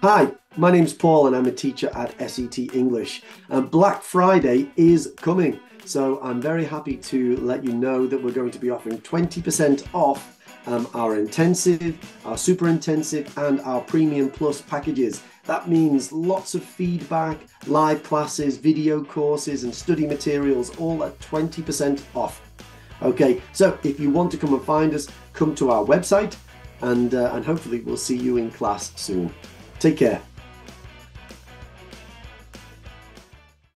Hi, my name's Paul and I'm a teacher at SET English. And Black Friday is coming. So I'm very happy to let you know that we're going to be offering 20% off um, our intensive, our super intensive, and our premium plus packages. That means lots of feedback, live classes, video courses, and study materials all at 20% off. Okay, so if you want to come and find us, come to our website and, uh, and hopefully we'll see you in class soon. Take care.